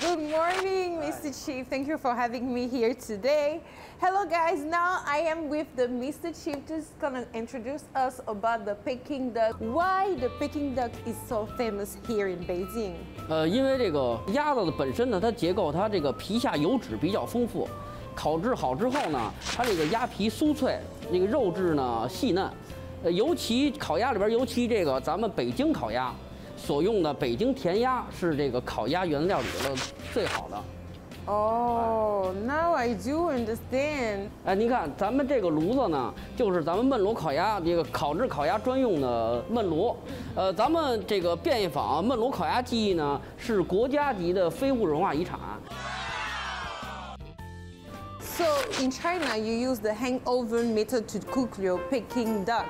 Good morning, Mr. Chief. Thank you for having me here today. Hello, guys. Now I am with the Mr. Chief, just gonna introduce us about the Peking duck. Why the Peking duck is so famous here in Beijing? 呃，因为这个鸭子的本身呢，它结构它这个皮下油脂比较丰富，烤制好之后呢，它这个鸭皮酥脆，那个肉质呢细嫩，呃，尤其烤鸭里边，尤其这个咱们北京烤鸭 所用的北京甜鸭是这个烤鸭原料里头最好的。Oh, now I do understand. 哎，您看咱们这个炉子呢，就是咱们焖炉烤鸭这个烤制烤鸭专用的焖炉。呃，咱们这个便宜坊焖炉烤鸭技艺呢，是国家级的非物质文化遗产。So in China, you use the hang oven method to cook your Peking duck,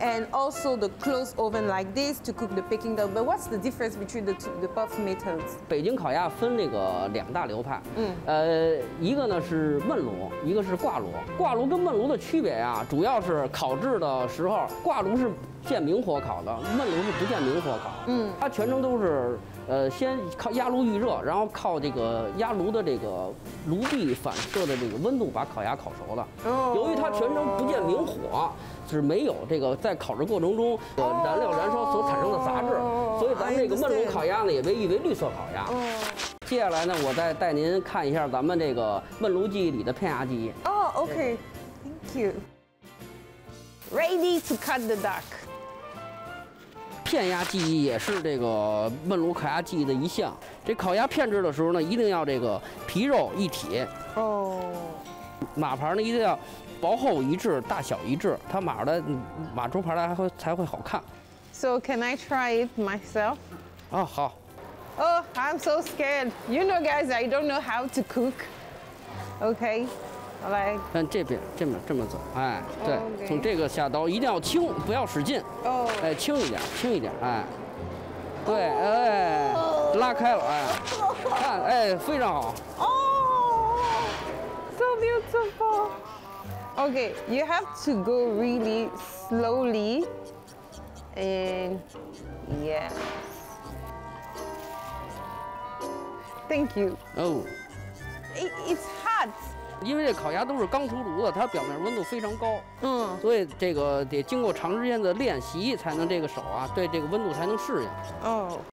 and also the closed oven like this to cook the Peking duck. But what's the difference between the two, the both methods? 北京烤鸭分这个两大流派，嗯，呃，一个呢是焖炉，一个是挂炉。挂炉跟焖炉的区别呀、主要是烤制的时候，挂炉是 见明火烤的，焖炉是不见明火烤。嗯，它全程都是呃先靠压炉预热，然后靠这个压炉的这个炉壁反射的这个温度把烤鸭烤熟的。哦由于它全程不见明火。是没有这个在烤制过程中的燃料燃烧所产生的杂质，哦所以咱们这个焖炉烤鸭呢也被誉为绿色烤鸭。接下来呢，我再带您看一下咱们这个焖炉技艺里的片鸭技艺。Oh, okay. Thank you. Ready to cut the duck. 片鸭技艺也是这个焖炉烤鸭技艺的一项。这烤鸭片制的时候呢，一定要这个皮肉一体，Oh. 马盘呢一定要薄厚一致，大小一致，它码的码出盘来还会才会好看。So can I try it myself? 啊，好，Oh, I'm so scared. You know, guys, I don't know how to cook. Okay. Like, 看这边这么这么走，哎，对从这个下刀一定要轻，不要使劲，oh. 哎，轻一点，轻一点，哎，对，哎，拉开了，哎，看，哎，非常好。Oh, so beautiful. Okay, you have to go really slowly. And yeah. Thank you. 哦，It, it's hot. 因为这烤鸭都是刚出炉的，它表面温度非常高，嗯所以这个得经过长时间的练习，才能这个手啊对这个温度才能适应。Oh.